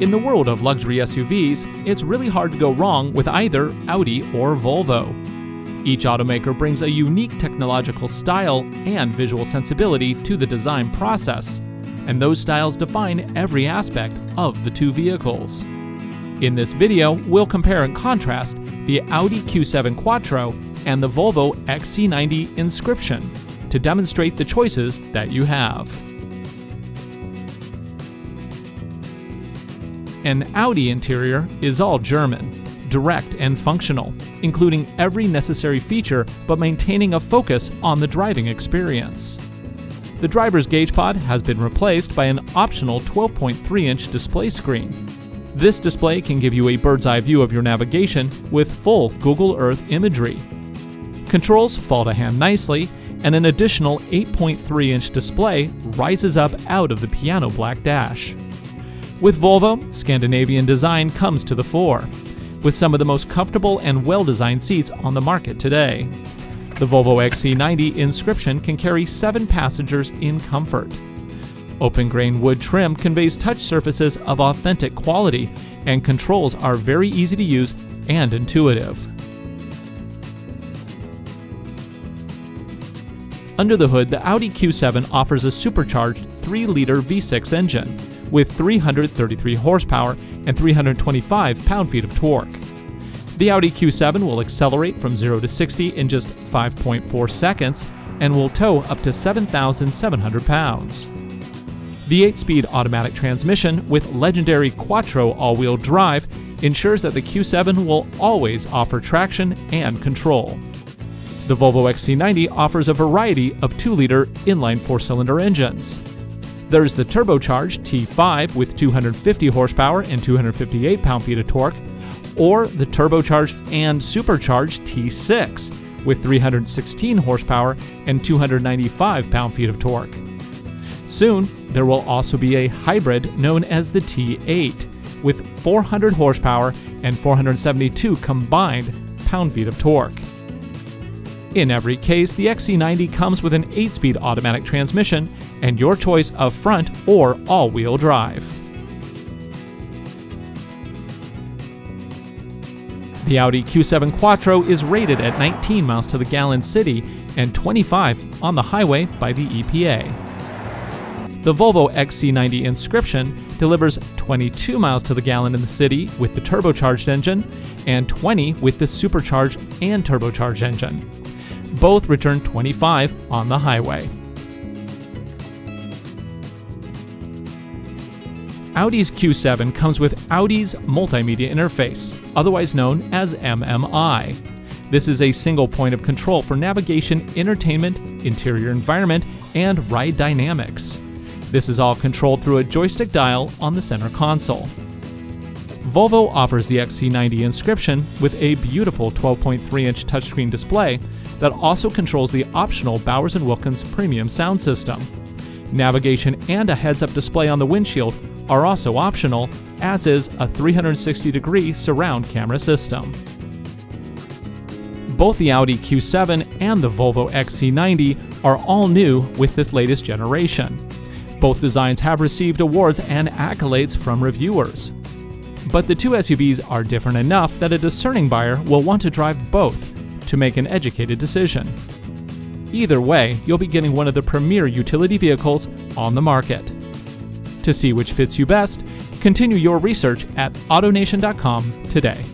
In the world of luxury SUVs, it's really hard to go wrong with either Audi or Volvo. Each automaker brings a unique technological style and visual sensibility to the design process, and those styles define every aspect of the two vehicles. In this video, we'll compare and contrast the Audi Q7 Quattro and the Volvo XC90 Inscription to demonstrate the choices that you have. An Audi interior is all German, direct and functional, including every necessary feature but maintaining a focus on the driving experience. The driver's gauge pod has been replaced by an optional 12.3 inch display screen. This display can give you a bird's eye view of your navigation with full Google Earth imagery. Controls fall to hand nicely, and an additional 8.3 inch display rises up out of the piano black dash. With Volvo, Scandinavian design comes to the fore, with some of the most comfortable and well designed seats on the market today. The Volvo XC90 Inscription can carry seven passengers in comfort. Open grain wood trim conveys touch surfaces of authentic quality, and controls are very easy to use and intuitive. Under the hood, the Audi Q7 offers a supercharged 3 liter V6 engine with 333 horsepower and 325 pound feet of torque. The Audi Q7 will accelerate from 0 to 60 in just 5.4 seconds and will tow up to 7,700 pounds. The 8 speed automatic transmission with legendary Quattro all wheel drive ensures that the Q7 will always offer traction and control. The Volvo XC90 offers a variety of 2 liter inline 4 cylinder engines. There's the turbocharged T5 with 250 horsepower and 258 pound feet of torque, or the turbocharged and supercharged T6 with 316 horsepower and 295 pound feet of torque. Soon, there will also be a hybrid known as the T8 with 400 horsepower and 472 combined pound feet of torque. In every case, the XC90 comes with an 8 speed automatic transmission and your choice of front or all wheel drive. The Audi Q7 Quattro is rated at 19 miles to the gallon city and 25 on the highway by the EPA. The Volvo XC90 Inscription delivers 22 miles to the gallon in the city with the turbocharged engine and 20 with the supercharged and turbocharged engine both return 25 on the highway. Audi's Q7 comes with Audi's Multimedia Interface, otherwise known as MMI. This is a single point of control for navigation, entertainment, interior environment, and ride dynamics. This is all controlled through a joystick dial on the center console. Volvo offers the XC90 Inscription with a beautiful 12.3 inch touchscreen display that also controls the optional Bowers & Wilkins premium sound system. Navigation and a heads-up display on the windshield are also optional, as is a 360-degree surround camera system. Both the Audi Q7 and the Volvo XC90 are all new with this latest generation. Both designs have received awards and accolades from reviewers. But the two SUVs are different enough that a discerning buyer will want to drive both to make an educated decision. Either way, you'll be getting one of the premier utility vehicles on the market. To see which fits you best, continue your research at AutoNation.com today.